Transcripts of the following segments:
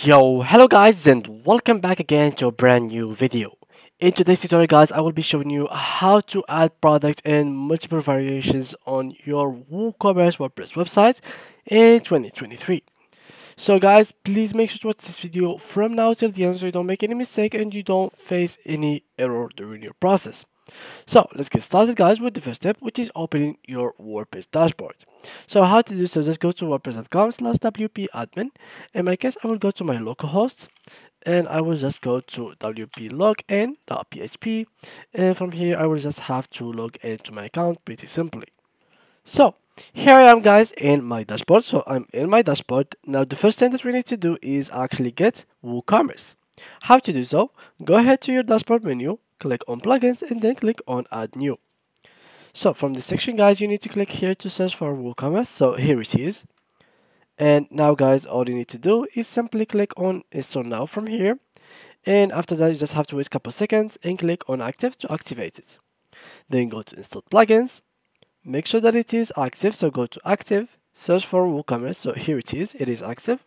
Yo, hello guys and welcome back again to a brand new video. In today's tutorial guys, I will be showing you how to add products and multiple variations on your WooCommerce WordPress website in 2023. So guys, please make sure to watch this video from now till the end so you don't make any mistake and you don't face any error during your process. So let's get started guys with the first step which is opening your WordPress dashboard. So how to do so, just go to wordpress.com slash wp-admin. In my case, I will go to my localhost and I will just go to wp-login.php and from here I will just have to log into my account pretty simply. So here I am guys in my dashboard. So I'm in my dashboard. Now the first thing that we need to do is actually get WooCommerce. How to do so? Go ahead to your dashboard menu, click on plugins and then click on add new. So from this section guys, you need to click here to search for WooCommerce. So here it is. And now guys, all you need to do is simply click on install now from here. And after that, you just have to wait a couple seconds and click on active to activate it. Then go to install plugins. Make sure that it is active. So go to active, search for WooCommerce. So here it is, it is active.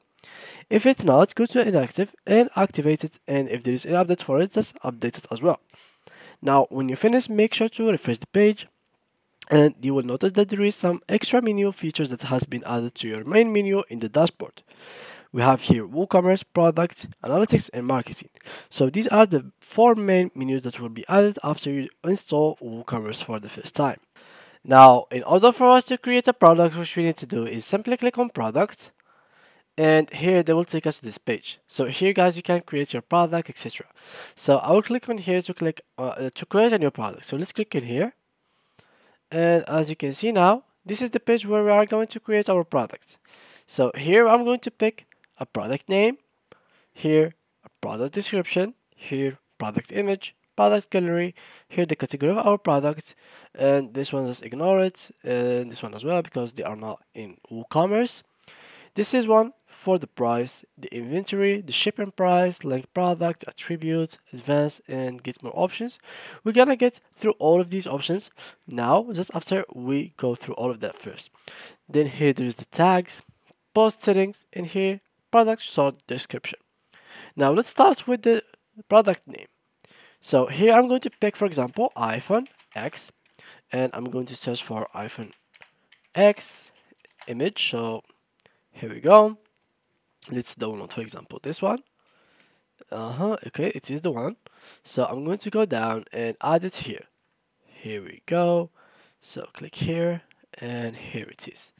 If it's not, go to inactive and activate it. And if there is an update for it, just update it as well. Now, when you finish, make sure to refresh the page and you will notice that there is some extra menu features that has been added to your main menu in the dashboard. We have here WooCommerce, Products, Analytics, and Marketing. So these are the four main menus that will be added after you install WooCommerce for the first time. Now, in order for us to create a product, what we need to do is simply click on Product, and here they will take us to this page. So here, guys, you can create your product, etc. So I will click on here to click uh, to create a new product. So let's click in here and as you can see now this is the page where we are going to create our product so here I'm going to pick a product name here a product description here product image product gallery here the category of our product and this one just ignore it and this one as well because they are not in WooCommerce this is one for the price, the inventory, the shipping price, link product, attributes, advanced, and get more options. We're gonna get through all of these options now, just after we go through all of that first. Then here there's the tags, post settings, and here product short description. Now let's start with the product name. So here I'm going to pick, for example, iPhone X, and I'm going to search for iPhone X image. So here we go. Let's download for example this one. Uh-huh okay it is the one. So i'm going to go down and add it here. Here we go. So click here and here it is.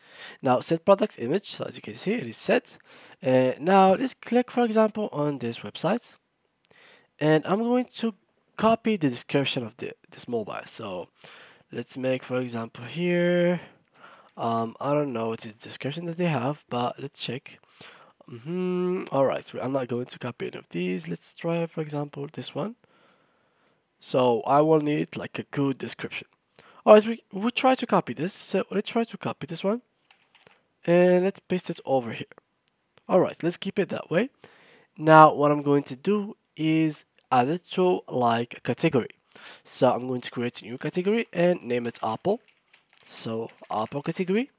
Now set product image. So as you can see it is set. And now let's click for example on this website. And i'm going to copy the description of the this mobile. So let's make for example here um, I don't know what is the description that they have, but let's check. Mm -hmm. All right, I'm not going to copy any of these. Let's try, for example, this one. So I will need like a good description. All right, we, we try to copy this. So let's try to copy this one. And let's paste it over here. All right, let's keep it that way. Now, what I'm going to do is add it to like a category. So I'm going to create a new category and name it Apple. So Apple category,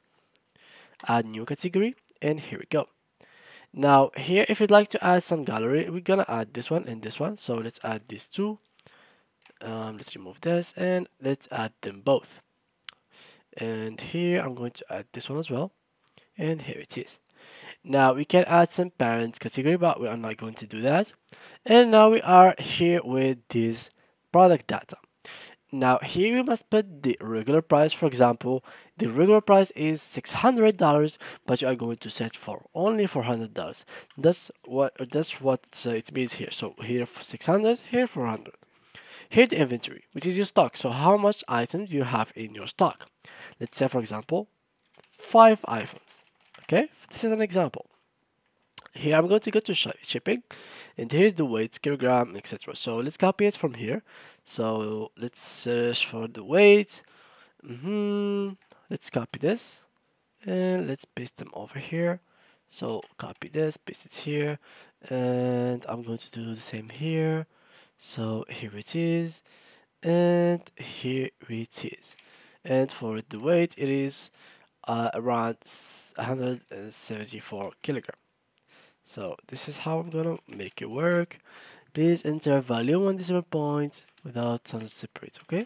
add new category, and here we go. Now here, if you'd like to add some gallery, we're gonna add this one and this one. So let's add these two. Um, let's remove this and let's add them both. And here I'm going to add this one as well. And here it is. Now we can add some parent category, but we are not going to do that. And now we are here with this product data. Now here you must put the regular price. For example, the regular price is $600, but you are going to set for only $400. That's what that's what uh, it means here. So here for 600, here 400. Here the inventory, which is your stock. So how much items you have in your stock. Let's say for example, five iPhones. Okay, this is an example here I'm going to go to shipping and here's the weight kilogram etc so let's copy it from here. So let's search for the weight. Mm -hmm. let's copy this and let's paste them over here. So copy this paste it here and I'm going to do the same here. So here it is and here it is. And for the weight it is uh, around 174 kilogram So this is how I'm gonna make it work. Please enter value one decimal point without some separate, okay?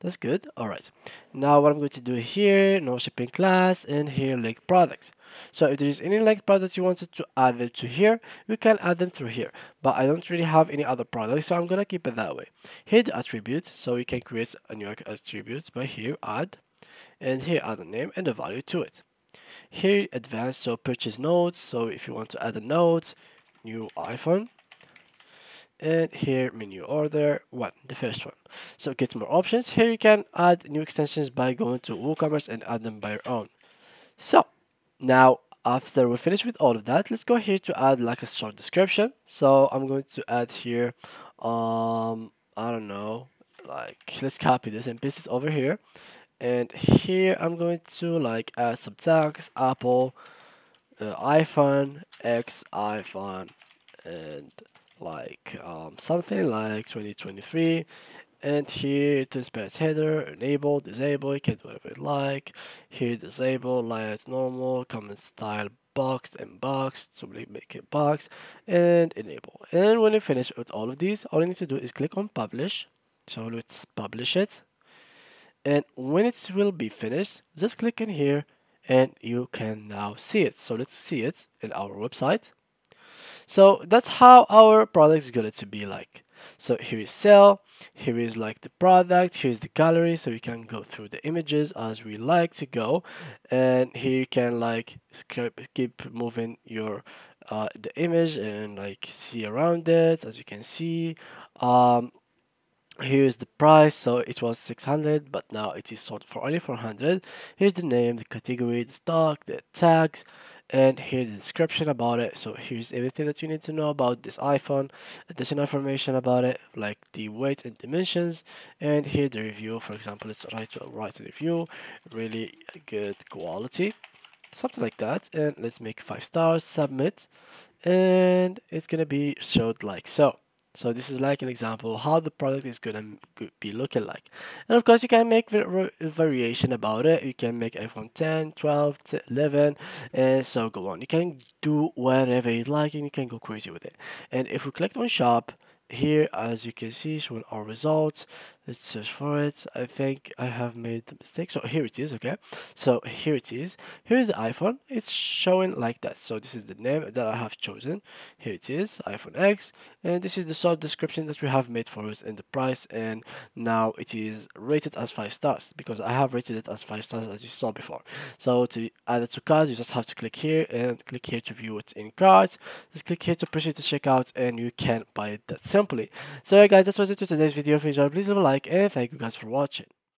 That's good. All right. Now what I'm going to do here, no shipping class, and here link products. So if there is any link product you wanted to add them to here, you can add them through here. But I don't really have any other products, so I'm gonna keep it that way. Here the attributes, so we can create a new attribute by here add, and here add a name and a value to it. Here advanced, so purchase nodes. So if you want to add a node, new iPhone, and here menu order one the first one. So get more options. Here you can add new extensions by going to woocommerce and add them by your own. So now after we finish with all of that let's go here to add like a short description. So i'm going to add here um i don't know like let's copy this and paste it over here and here i'm going to like add some tags apple uh, iphone x iphone and like um, something like 2023 and here transparent header enable disable you can do whatever you like. Here disable layout normal comment style boxed and boxed so make it box and enable. And when you finish with all of these all you need to do is click on publish. So let's publish it and when it will be finished just click in here and you can now see it so let's see it in our website so that's how our product is going to be like. So here is sell, here is like the product, here's the gallery, so we can go through the images as we like to go, and here you can like keep moving your uh, the image and like see around it as you can see. Um, here's the price. So it was 600 but now it is sold for only 400 here's the name the category the stock the tags and here's the description about it. So here's everything that you need to know about this iphone additional information about it like the weight and dimensions and here the review. For example let's write write a review really good quality something like that. And let's make five stars submit and it's gonna be showed like so so this is like an example how the product is going to be looking like. And of course you can make variation about it. You can make iPhone 10, 12, 11 and so go on. You can do whatever you like and you can go crazy with it. And if we click on shop, here as you can see showing our results let's search for it. I think i have made the mistake. So here it is okay? So here it is. Here's the iphone. It's showing like that. So this is the name that i have chosen. Here it is iphone x. And this is the short description that we have made for us and the price. And now it is rated as five stars because i have rated it as five stars as you saw before. So to add it to cart you just have to click here and click here to view it in cart just click here to proceed to checkout and you can buy it that simply. So yeah guys that was it for today's video. If you enjoyed please leave a like like and thank you guys for watching.